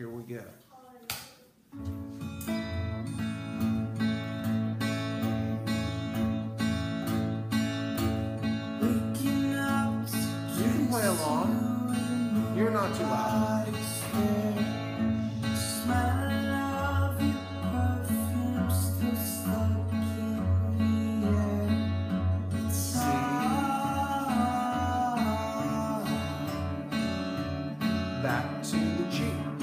Here we go. You can play along. You're not too loud. Back to the G.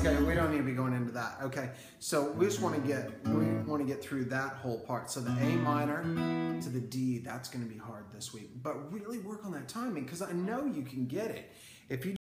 Okay, we don't need to be going into that. Okay, so we just want to get we want to get through that whole part. So the A minor to the D, that's going to be hard this week. But really work on that timing because I know you can get it. If you